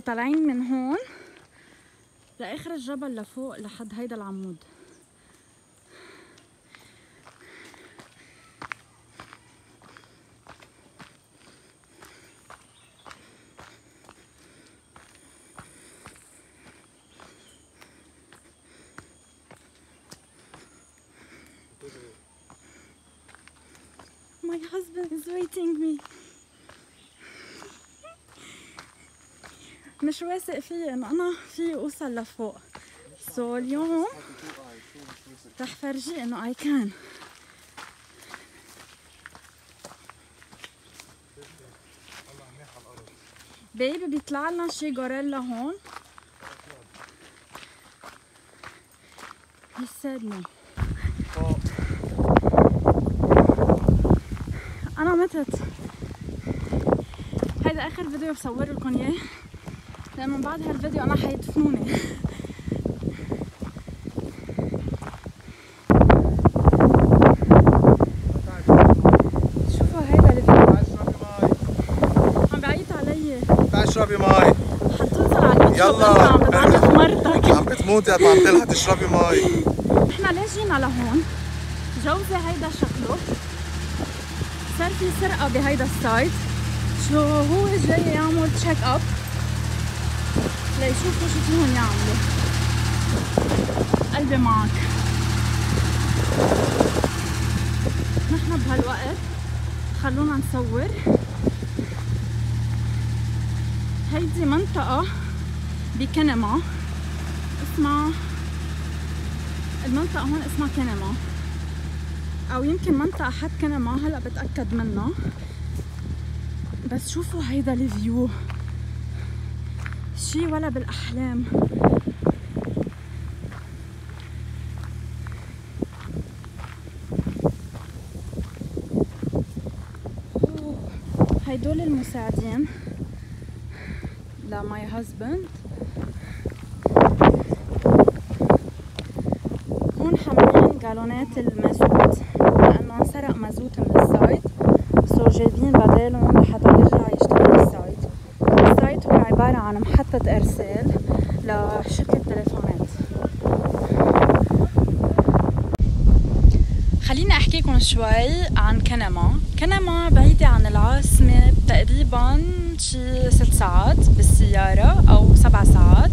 طالعين من هون لآخر الجبل لفوق لحد هيدا العمود My husband is waiting me. مش واثق فيي انه أنا في أوصل لفوق. سو so, اليوم رح فرجيه إنه اي كان بيبي بيطلع لنا شي غوريلا هون. He said no. أنا متت. هيدا آخر فيديو بصور لكم إياه. لأنه بعد هالفيديو أنا حيدفنوني. شوفوا هيدا الفيديو. عم بعيط علي. تعي اشربي مي حتوصل على يلا. عم بتعرف مرتك. عم بتموتي عم تلحق تشربي مي إحنا ليش جينا لهون؟ جوزي هيدا شكله. صار في سرقة بهيدا ال site. شو هو جاي يعمل check up ليشوفوا شو فيهم يعملوا. قلبي معك. نحن بهالوقت خلونا نصور. هيدي منطقة بكنما. اسمها المنطقة هون اسمها كنما. أو يمكن منطقة حد كنما هلأ بتأكد منها. بس شوفوا هيدا الفيو. شي ولا بالأحلام. أوه، هيدول المساعدين. لماي هازبند هون حاملين جالونات المازوت لأنه انسرق مازوت من ال site. so جايبين بدالهم لحتى يرجع يشتغل ال site ال site هو عبارة عن محطة ارسال لشركة تليفونات خليني احكي لكم شوي عن كنما كنما بعيدة عن العاصمة تقريبا شي ست ساعات بالسيارة أو سبع ساعات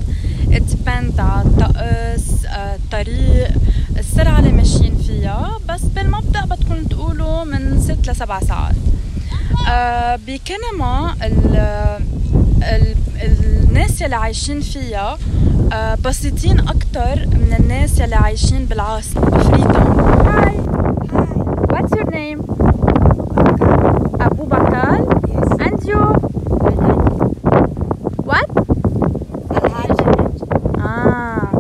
ديبند على الطقس الطريق السرعة اللي ماشيين فيها بس بالمبدأ بدكم تقولوا من ست لسبع ساعات بكنما ال ال الناس يلي عايشين فيها آه، بسيطين أكتر من الناس يلي عايشين بالعاصمة بفريدون هاي your name? Abu Bakar. Yes. And you? What? آه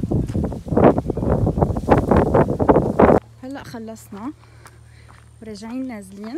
هلا خلصنا وراجعين نازلين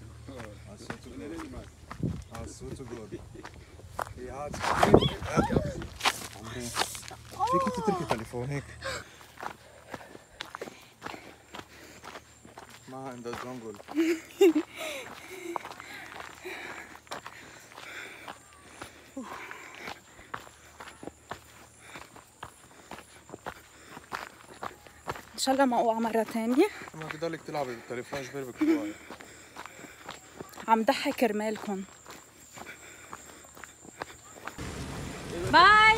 فيك تتركي تليفونك ما عندها جنجل إن شاء الله ما أوقع مرة ثانية ما تضلك تلعبي بالتليفون جبربك شوي عم ضحي كرمالكم. باي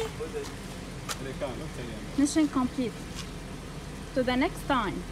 ميشن كومبليت تو ذا نيكست تايم